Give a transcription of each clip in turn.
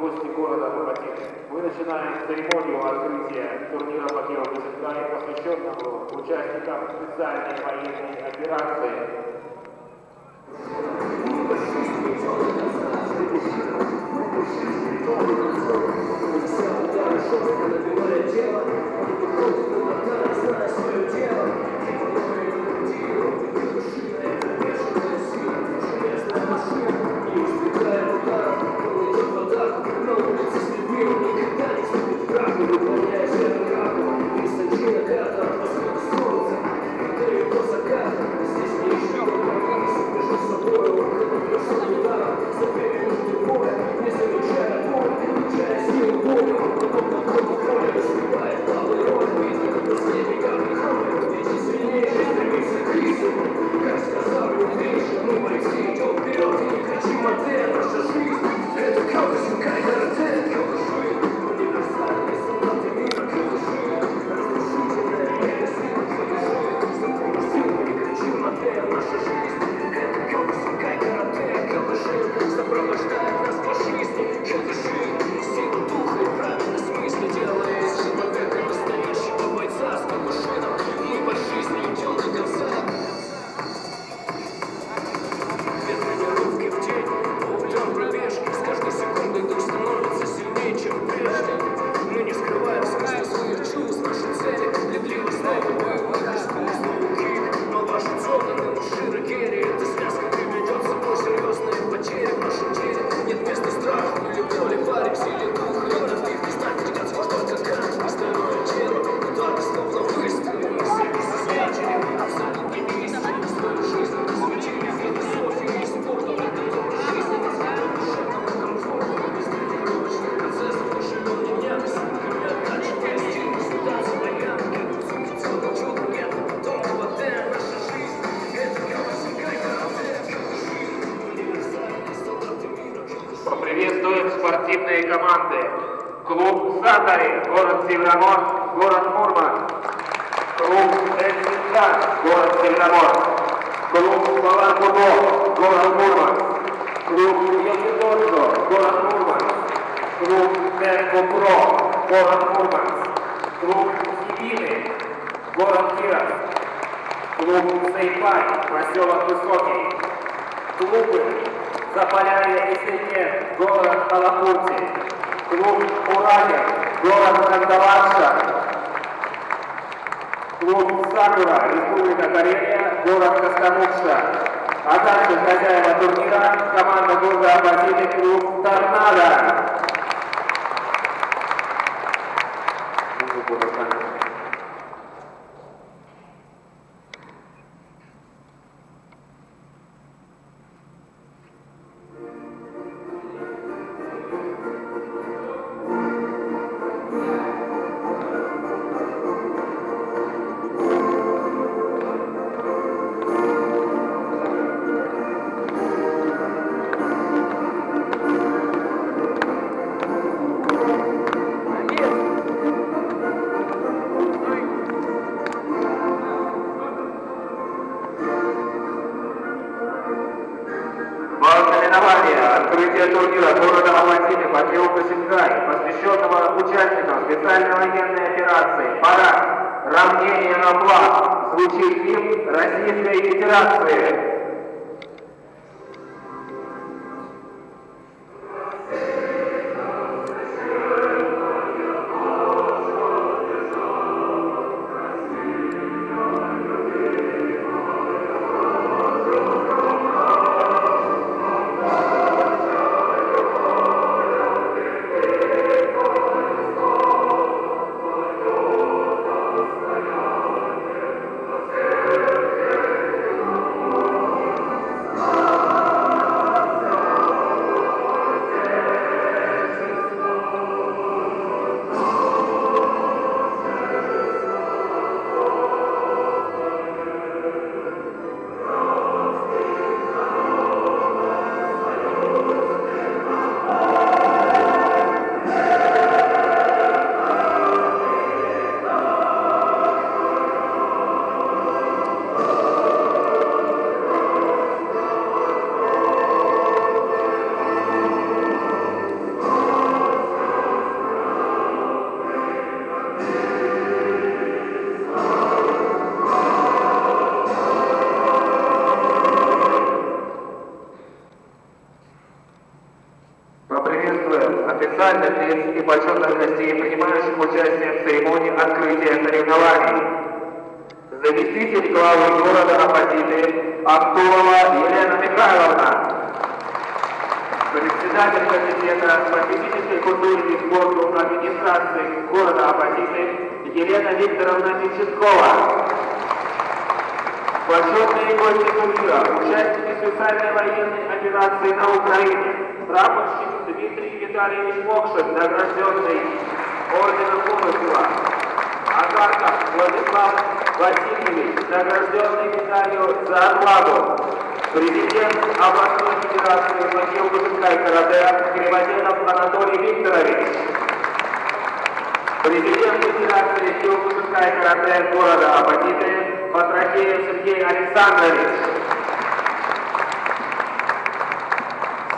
гости города Лопатины. Мы начинаем церемонию открытия турнира по первому Косинкане, посвященному участникам специальной военной операции. Поприветствуем спортивные команды. Клуб Сатари, город Североморск, город Мурманск. Клуб Эльсинсан, город Североморск. Клуб Баларкудо, город Мурманск. Клуб Якидоджо, город Мурманск. Клуб Терко Про, город Мурманск. Клуб Сибины, город Киров. Клуб Сейпай, поселок Высокий. Клубы Заполярье и Сене, город Алапурти. Клуб Уранер, город Кандалакша. Клуб Сакура, Республика Карелия, город Костомукша. А также хозяева турнира, команда города Апатиты, клуб Торнадо. Сингай, посвященного участникам специальной военной операции «Парад. Равнение на флаг» звучит гимн Российской Федерации. Главы города Апатиты Актулова Елена Михайловна. Председатель комитета по физической культуре и спорту администрации города Апатиты Елена Викторовна Мещенкова. Почетные гости турнира, участники специальной военной операции на Украине, прапорщик Дмитрий Витальевич Мокшин, награжденный орденом Кумысова, Акарков Владислав Васильевич, награжденный медалью за отвагу, президент областной федерации могил Кушенка карате Криводенов Анатолий Викторович, президент федерации Киокушенка карате города Апатиты Патракеев Сергей Александрович.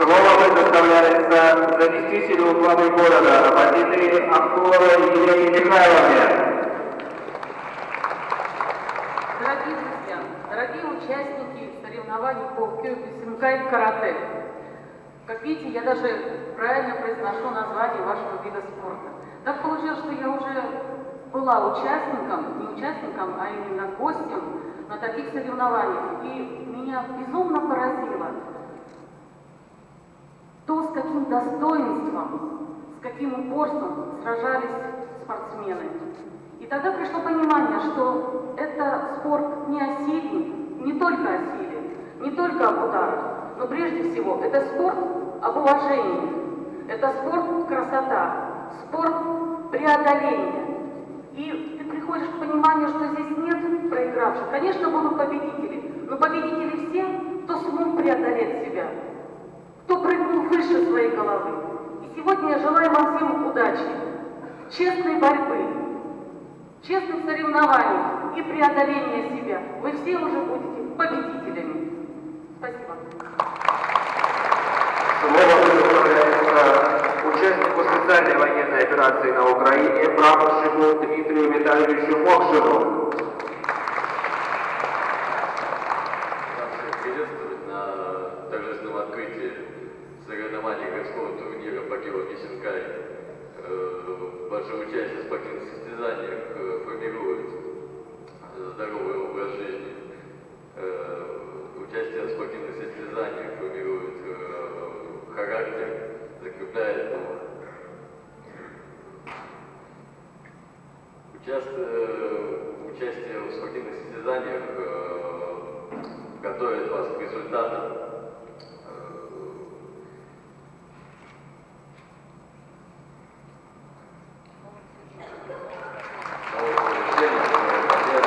Слово предоставляется заместителю главы города Апатиты Актуловой Елене Михайловне. Соревнований по кёкусинкай карате, как видите, я даже правильно произношу название вашего вида спорта. Так получилось, что я уже была участником, не участником, а именно гостем на таких соревнованиях. И меня безумно поразило то, с каким достоинством, с каким упорством сражались спортсмены. И тогда пришло понимание, что это спорт не о силе, не только о силе, не только об ударах, но прежде всего это спорт об уважении, это спорт красота, спорт преодоления. И ты приходишь к пониманию, что здесь нет проигравших. Конечно, будут победители, но победители все, кто смог преодолеть себя, кто прыгнул выше своей головы. И сегодня я желаю вам всем удачи, честной борьбы, честных соревнований и преодоления себя. Вы все уже будете победителями. Спасибо. Слово предоставляется участнику специальной военной операции на Украине, прапорщику Дмитрию Витальевичу Мокшину. Приветствовать на торжественном открытии соревнований городского турнира по Киево-Кисенкай. Ваше участие в спортивных состязаниях э, формирует э, здоровый образ жизни. Участие в спортивных состязаниях формирует э, характер, закрепляет его. Участ- э, Участие в спортивных состязаниях э, готовит вас к результатам. Э, новых достижениям, новых побед.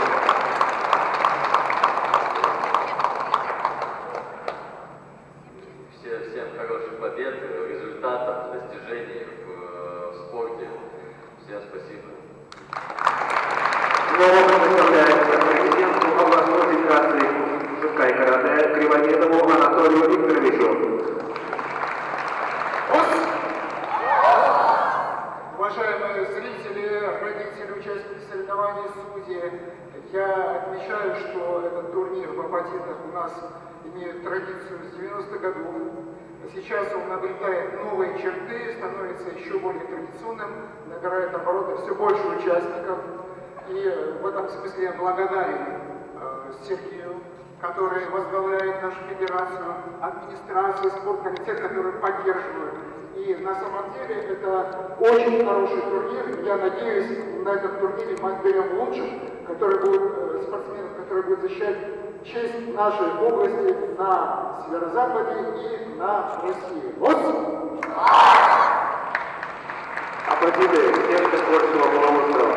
Все, всем хороших побед, результатов, достижений в, э, в спорте. Всем спасибо. Слово предоставляется президенту областной федерации Кушенка карате Криводедову Анатолию Викторовичу. Уважаемые зрители, родители, участники соревнований, судьи, я отмечаю, что этот Апатитах у нас имеет традицию с 90-х годов. Сейчас он обретает новые черты, становится еще более традиционным, набирает обороты все больше участников. И в этом смысле я благодарен э, Сергею, который возглавляет нашу федерацию, администрацию, спорткомитет, который поддерживает. И на самом деле это очень хороший турнир. Я надеюсь, на этом турнире мы отберем лучших, которые будут, э, спортсменов, которые будут защищать честь нашей области на северо-западе и на России. Вот! Апатиты всем Кольского полуострова.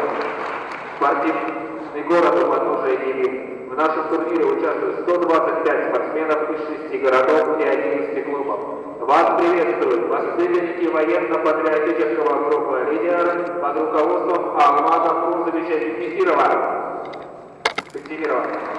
Спортивный город подножия Нивы. В нашем турнире участвуют 125 спортсменов из 6 городов и 11 клубов. Вас приветствуют воспитанники военно-патриотического группы «Лидер» под руководством Алмаза Фрунзовича Фиксирова. Фиксирова.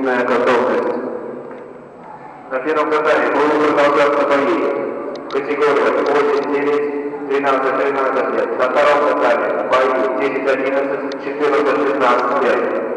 10-минутная готовность. На первом катании будут продолжаться бои. Категория 8-9, 13-13 лет. На втором катании бои 10-11, 14-15 лет.